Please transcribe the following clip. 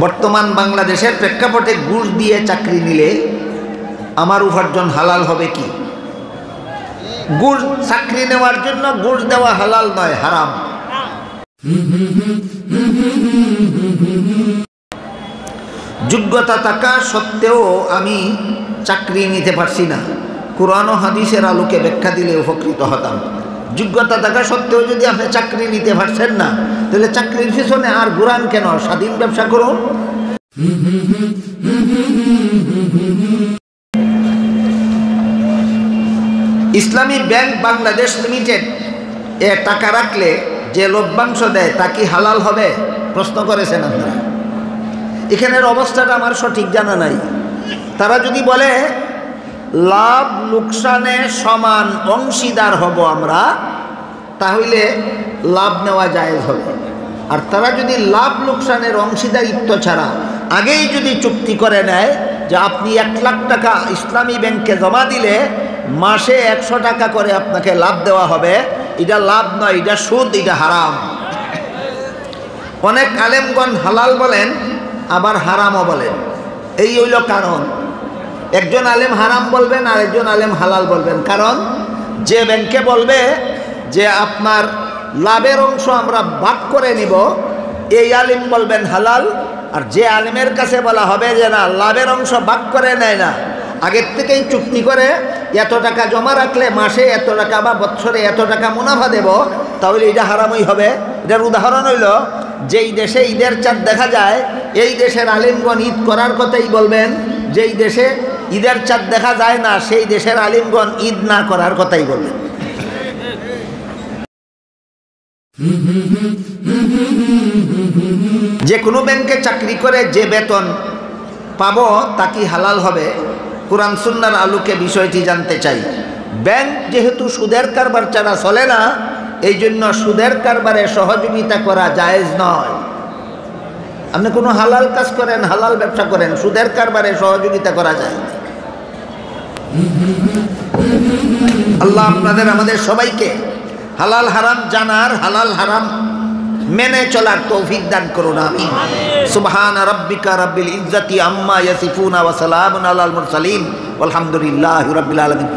বর্তমান বাংলাদেশের প্রেক্ষাপটে ঘুষ দিয়ে চাকরি নিলে আমার উপার্জন হালাল হবে কি? ঘুষ চাকরি নেওয়ার জন্য ঘুষ দেওয়া হালাল নয়, হারাম। যোগ্যতা থাকা সত্ত্বেও আমি চাকরি নিতে পারছি না। কোরআন ও হাদিসের আলোকে ব্যাখ্যা দিলে উপকৃত হতাম। যোগ্যতা থাকা সত্ত্বেও যদি আপনি চাকরি নিতে পারছেন না, তাহলে চাকরির পিছনে আর ঘুরান কেন? স্বাধীন ব্যবসা করুন। ইসলামী ব্যাংক বাংলাদেশ লিমিটেড এ টাকা রাখলে যে লভ্যাংশ দেয়, তা কি হালাল হবে? প্রশ্ন করেছেন আপনারা। এখানের অবস্থাটা আমার সঠিক জানা নাই। তারা যদি বলে লাভ লোকসানে সমান অংশীদার হব আমরা, তাহলে লাভ নেওয়া জায়েজ হবে। আর তারা যদি লাভ লোকসানের অংশীদারিত্ব ছাড়া আগেই যদি চুক্তি করে নেয় যে আপনি এক লাখ টাকা ইসলামী ব্যাংকে জমা দিলে মাসে একশো টাকা করে আপনাকে লাভ দেওয়া হবে, এটা লাভ নয়, এটা সুদ, এটা হারাম। অনেক আলেমগণ হালাল বলেন, আবার হারামও বলেন। এই হইল কারণ। একজন আলেম হারাম বলবেন আর একজন আলেম হালাল বলবেন। কারণ যে ব্যাংকে বলবে যে আপনার লাভের অংশ আমরা ভাগ করে নিব, এই আলিম বলবেন হালাল। আর যে আলিমের কাছে বলা হবে যে না, লাভের অংশ ভাগ করে নেয় না, আগের থেকেই চুক্তি করে এত টাকা জমা রাখলে মাসে এত টাকা বা বছরে এত টাকা মুনাফা দেব, তাহলে এটা হারামই হবে। এটার উদাহরণ হইল যেই দেশে ঈদের চাঁদ দেখা যায়, এই দেশের আলিমগণ ঈদ করার কথাই বলবেন, যেই দেশে ঈদের চাঁদ দেখা যায় না, সেই দেশের আলিমগণ ঈদ না করার কথাই বলবেন। যে কোনো ব্যাংকে চাকরি করে যে বেতন পাবো, তা কি হালাল হবে? কোরআন সুন্নার আলোকে বিষয়টি জানতে চাই। ব্যাংক যেহেতু সুদের কারবার ছাড়া চলে না এই জন্য সুদের কারবারে সহযোগিতা করা জায়েজ নয়। আপনি কোনো হালাল কাজ করেন, হালাল ব্যবসা করেন, সুদের কারবারে সহযোগিতা করা যায় আল্লাহ আপনাদের, আমাদের সবাইকে হালাল হারাম জানার, হালাল হারাম মেনে চলার তৌফিক দান করুন আমি সুবহান রাব্বিকা রাব্বিল ইজ্জাতি আম্মা ইয়াসিফুনা ওয়া সালামুন আলাল মুরসালিন। আলহামদুলিল্লাহি রাব্বিল আলামিন।